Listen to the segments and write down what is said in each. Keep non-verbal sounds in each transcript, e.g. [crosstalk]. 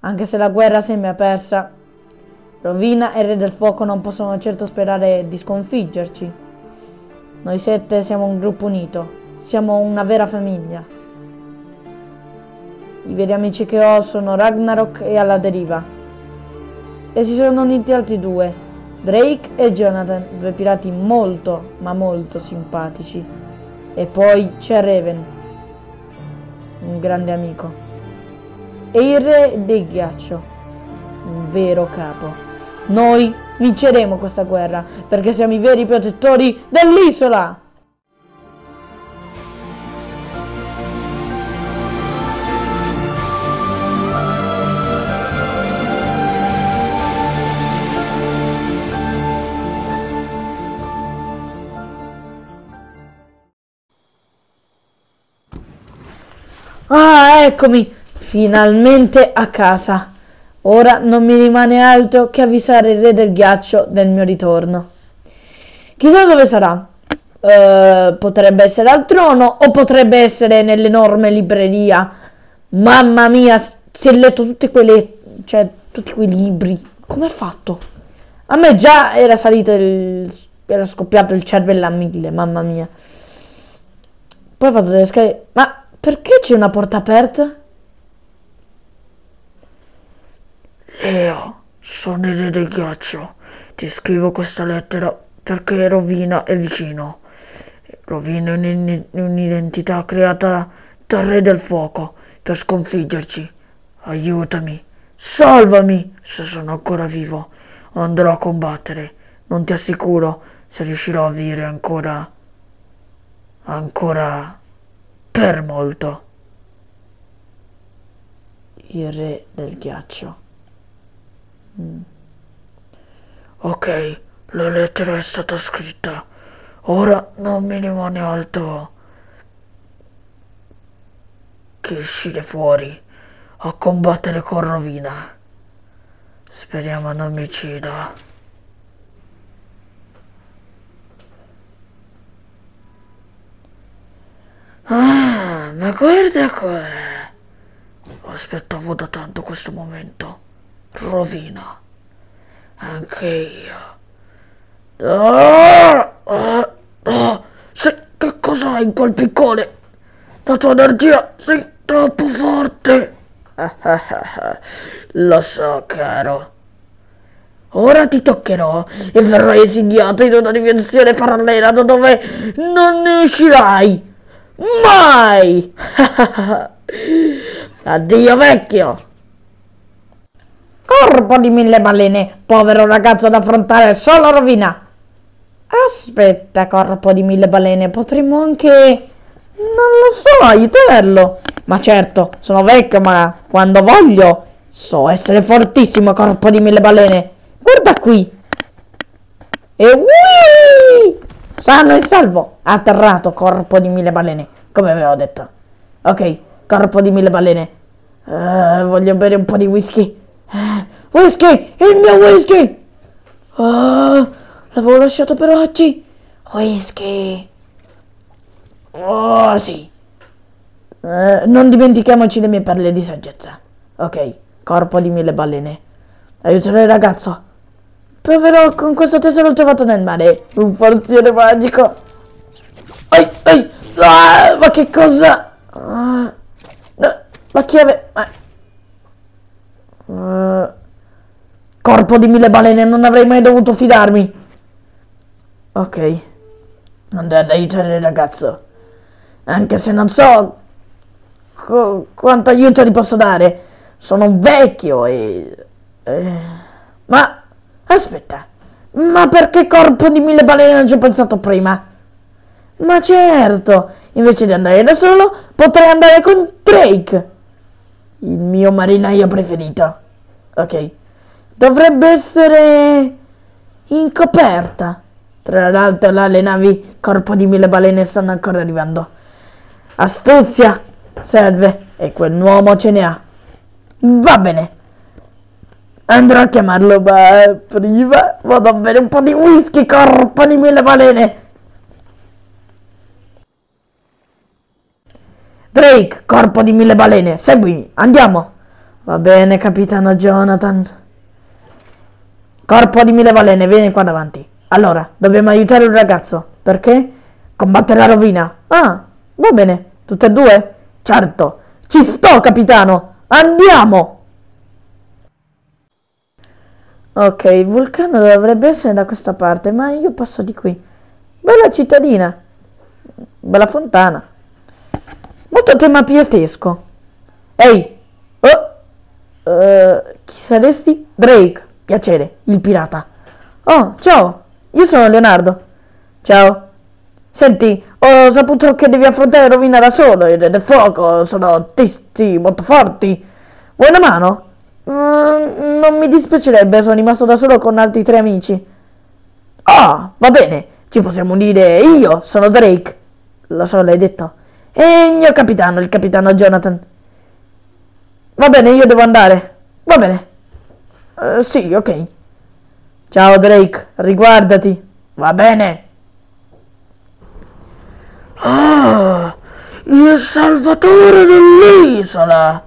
anche se la guerra sembra persa. Rovina e Re del Fuoco non possono certo sperare di sconfiggerci. Noi sette siamo un gruppo unito, siamo una vera famiglia. I veri amici che ho sono Ragnarok e alla deriva. E si sono uniti altri due, Drake e Jonathan, due pirati molto, ma molto simpatici. E poi c'è Raven, un grande amico. E il re del ghiaccio, un vero capo. Noi vinceremo questa guerra perché siamo i veri protettori dell'isola! Ah, eccomi! Finalmente a casa. Ora non mi rimane altro che avvisare il re del ghiaccio del mio ritorno. Chissà dove sarà. Uh, potrebbe essere al trono o potrebbe essere nell'enorme libreria. Mamma mia, si è letto tutte quelle, cioè, tutti quei libri. Come ha fatto? A me già era salito il, era scoppiato il cervello a mille, mamma mia. Poi ho fatto delle scale. Ma perché c'è una porta aperta? Io sono il re del ghiaccio. Ti scrivo questa lettera perché Rovina è vicino. Rovina un'identità creata dal re del fuoco per sconfiggerci. Aiutami, salvami se sono ancora vivo. Andrò a combattere. Non ti assicuro se riuscirò a vivere ancora. ancora per molto. Il re del ghiaccio. Mm. Ok, la lettera è stata scritta. Ora non mi rimane altro che uscire fuori a combattere con rovina. Speriamo non mi uccida. Ah, ma guarda qua. Aspettavo da tanto questo momento. Rovina. Anche io. Ah, ah, ah. Sì, che cos'hai in quel piccone? La tua energia sei troppo forte. [laughs] Lo so, caro. Ora ti toccherò e verrai esiliato in una dimensione parallela da dove non ne uscirai. Mai! [laughs] Addio vecchio! Corpo di mille balene, povero ragazzo da affrontare solo rovina. Aspetta, corpo di mille balene, potremmo anche... Non lo so, aiutarlo. Ma certo, sono vecchio, ma quando voglio so essere fortissimo, corpo di mille balene. Guarda qui. E ui! Sano e salvo, atterrato, corpo di mille balene, come avevo detto. Ok, corpo di mille balene. Uh, voglio bere un po' di whisky. Whisky, il mio whisky! Uh, l'avevo lasciato per oggi. Whisky. Oh, sì. Uh, non dimentichiamoci le mie perle di saggezza. Ok, corpo di mille balene. Aiuterò il ragazzo. Proverò con questo tesoro trovato nel mare. Un porzione magico. Ai, ai, ah, ma che cosa? Ah, la chiave... Uh, corpo di mille balene, non avrei mai dovuto fidarmi. Ok. Andare ad aiutare il ragazzo. Anche se non so quanto aiuto gli posso dare. Sono un vecchio e... Eh, ma Aspetta, ma perché corpo di mille balene non ci ho pensato prima? Ma certo, invece di andare da solo, potrei andare con Drake, il mio marinaio preferito. Ok, dovrebbe essere in coperta. Tra l'altro là le navi corpo di mille balene stanno ancora arrivando. Astuzia serve e quel uomo ce ne ha. Va bene, Andrò a chiamarlo, ma prima vado a bere un po' di whisky, corpo di mille balene. Drake, corpo di mille balene, seguimi, andiamo. Va bene, capitano Jonathan. Corpo di mille balene, vieni qua davanti. Allora, dobbiamo aiutare un ragazzo. Perché? Combattere la rovina. Ah, va bene. Tutte e due? Certo. Ci sto, capitano. Andiamo! Ok, il vulcano dovrebbe essere da questa parte, ma io passo di qui. Bella cittadina. Bella fontana. Molto tema pietesco. Ehi! Oh! Uh, chi saresti? Drake. Piacere, il pirata. Oh, ciao. Io sono Leonardo. Ciao. Senti, ho saputo che devi affrontare rovina da solo. I re del fuoco sono tizi molto forti. Vuoi una mano? Mm, non mi dispiacerebbe, sono rimasto da solo con altri tre amici. Ah, va bene, ci possiamo unire. Io sono Drake. Lo so, l'hai detto. E il mio capitano, il capitano Jonathan. Va bene, io devo andare. Va bene. Uh, sì, ok. Ciao Drake, riguardati. Va bene. Ah, il salvatore dell'isola.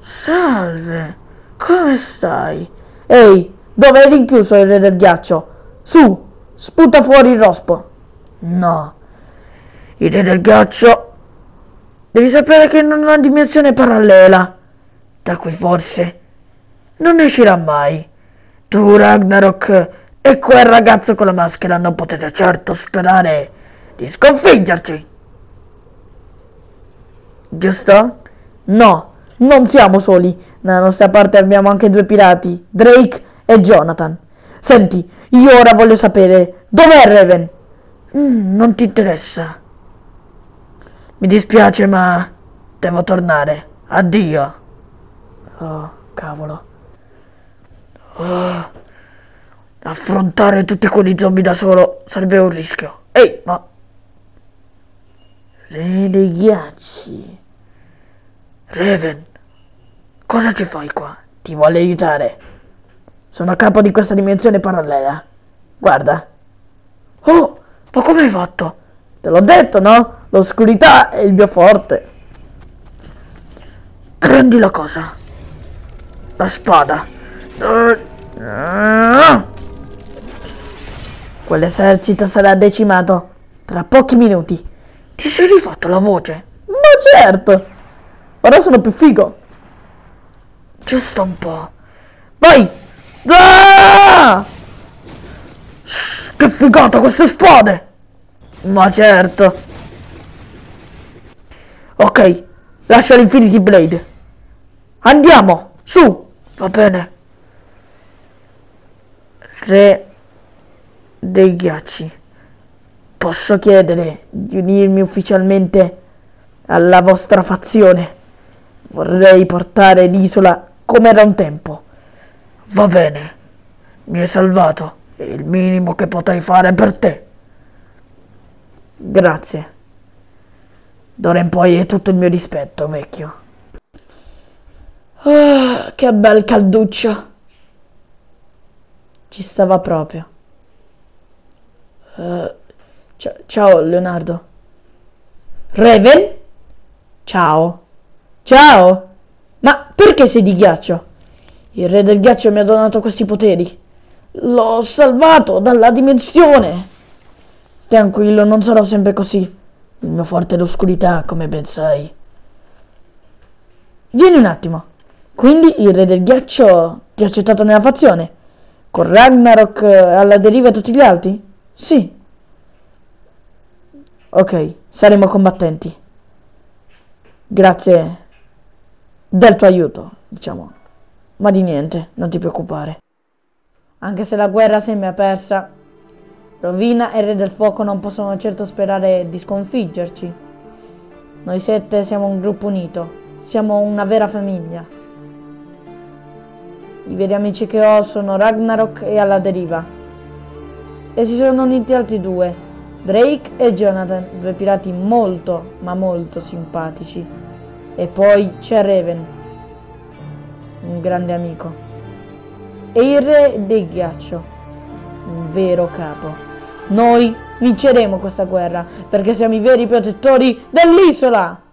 Salve, come stai? Ehi, dove è rinchiuso il re del ghiaccio? Su, sputa fuori il rospo. No, re del ghiaccio. Devi sapere che in una dimensione parallela, da cui forse non uscirà mai. Tu, Ragnarok, e quel ragazzo con la maschera non potete certo sperare di sconfiggerci. Giusto? No, non siamo soli. Nella nostra parte abbiamo anche due pirati, Drake e Jonathan. Senti, io ora voglio sapere dov'è Raven? Mm, non ti interessa. Mi dispiace, ma devo tornare. Addio. Oh, cavolo. Oh, affrontare tutti quegli zombie da solo sarebbe un rischio. Ehi, ma... Re dei ghiacci. Raven, cosa ci fai qua? Ti voglio aiutare. Sono a capo di questa dimensione parallela. Guarda. Oh, ma come hai fatto? Te l'ho detto, no? L'oscurità è il mio forte. Prendi la cosa. La spada. Quell'esercito sarà decimato tra pochi minuti. Ti sei rifatto la voce? Ma certo! Ora sono più figo. Giusto un po'. Vai! Ah! Che figata queste spade! Ma certo. Ok, lascia l'Infinity Blade. Andiamo, su. Va bene. Re dei ghiacci. Posso chiedere di unirmi ufficialmente alla vostra fazione? Vorrei portare l'isola come era un tempo. Va bene, mi hai salvato. È il minimo che potrei fare per te. Grazie. D'ora in poi è tutto il mio rispetto, vecchio. Oh, che bel calduccio. Ci stava proprio. Uh, ciao, Leonardo. Raven? Ciao. Ciao! Ma perché sei di ghiaccio? Il re del ghiaccio mi ha donato questi poteri. L'ho salvato dalla dimensione. Tranquillo, non sarò sempre così. Il mio forte è l'oscurità, come ben sai. Vieni un attimo. Quindi il re del ghiaccio ti ha accettato nella fazione? Con Ragnarok alla deriva e tutti gli altri? Sì. Ok, saremo combattenti. Grazie del tuo aiuto, diciamo. Ma di niente, non ti preoccupare. Anche se la guerra sembra persa, Rovina e Re del Fuoco non possono certo sperare di sconfiggerci. Noi sette siamo un gruppo unito, siamo una vera famiglia. I veri amici che ho sono Ragnarok e alla deriva. E si sono uniti altri due, Drake e Jonathan, due pirati molto, ma molto simpatici. E poi c'è Raven, un grande amico. E il re del ghiaccio, un vero capo. Noi vinceremo questa guerra perché siamo i veri protettori dell'isola!